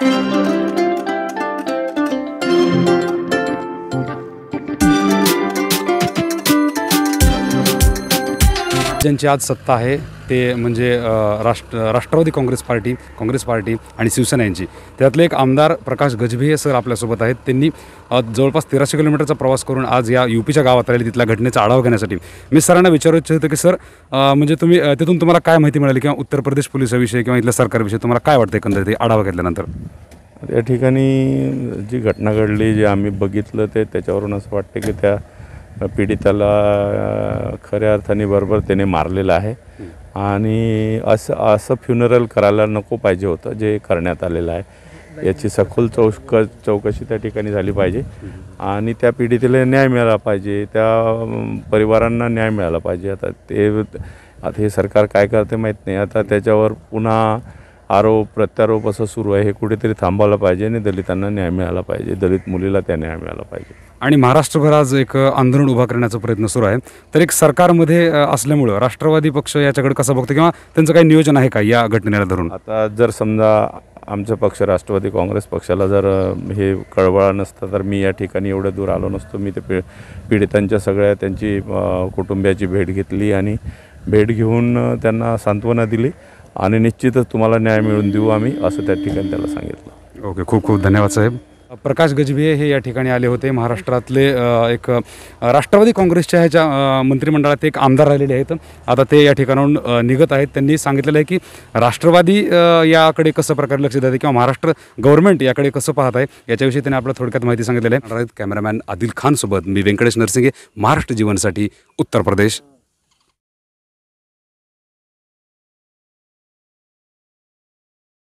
thank you ज्यांची आज सत्ता आहे ते म्हणजे राष्ट्र Rashtrawadi Congress party Congress party आणि शिवसेना यांची. त्यातले एक आमदार प्रकाश गजभिये हे सर आपल्यासोबत आहेत. त्यांनी जवळपास तेराशे किलोमीटरचा प्रवास करून आज या युपीच्या गावात आले तिथल्या घटनेचा आढावा घेण्यासाठी. मी सरांना विचारू इच्छितो की सर म्हणजे तुम्ही तिथून तुम्हाला काय माहिती मिळाली किंवा उत्तर प्रदेश पोलिसाविषयी किंवा इथल्या सरकारविषयी तुम्हाला काय वाटतं एकंदरीत हे आढावा घेतल्यानंतर? त्या ठिकाणी जी घटना घडली जे आम्ही बघितलं ते त्याच्यावरून असं वाटतं की त्या पीडिताला खऱ्या अर्थाने बरोबर त्याने मारलेलं आहे. आणि असं असं फ्युनरल करायला नको पाहिजे होतं जे करण्यात आलेलं आहे. याची सखोल चौक चौकशी त्या ठिकाणी झाली पाहिजे. आणि त्या पीडितेला न्याय मिळाला पाहिजे त्या परिवारांना न्याय मिळाला पाहिजे. आता ते आता हे सरकार काय करते माहीत नाही. आता त्याच्यावर पुन्हा आरोप प्रत्यारोप असं सुरू आहे हे कुठेतरी थांबवलं पाहिजे आणि दलितांना न्याय मिळाला पाहिजे. दलित मुलीला त्या न्याय मिळाला पाहिजे. आणि महाराष्ट्रभर आज एक आंदोलन उभा करण्याचा प्रयत्न सुरू आहे. तर एक सरकारमध्ये असल्यामुळं राष्ट्रवादी पक्ष याच्याकडे कसं बघतो किंवा त्यांचं काही नियोजन आहे का या घटनेला धरून? आता जर समजा आमचा पक्ष राष्ट्रवादी काँग्रेस पक्षाला जर हे कळवळा नसतं तर मी या ठिकाणी एवढं दूर आलो नसतो. मी ते पी पीडितांच्या सगळ्या त्यांची कुटुंबियाची भेट घेतली आणि भेट घेऊन त्यांना सांत्वना दिली. आणि निश्चितच तुम्हाला न्याय मिळवून देऊ आम्ही असं त्या ठिकाणी त्याला सांगितलं. ओके खूप खूप धन्यवाद साहेब. प्रकाश गजभिये हे या ठिकाणी आले होते. महाराष्ट्रातले एक राष्ट्रवादी काँग्रेसच्या ह्याच्या मंत्रिमंडळात एक आमदार राहिलेले आहेत. आता ते या ठिकाणाहून निघत आहेत. त्यांनी सांगितलेलं आहे की राष्ट्रवादी याकडे कसं प्रकारे लक्ष देते किंवा महाराष्ट्र गव्हर्नमेंट याकडे कसं पाहत आहे याच्याविषयी त्यांनी आपल्या थोडक्यात माहिती सांगितलेली आहे. कॅमेरामॅन आदिल खानसोबत मी व्यंकटेश नरसिंगे महाराष्ट्र जीवनसाठी उत्तर प्रदेश.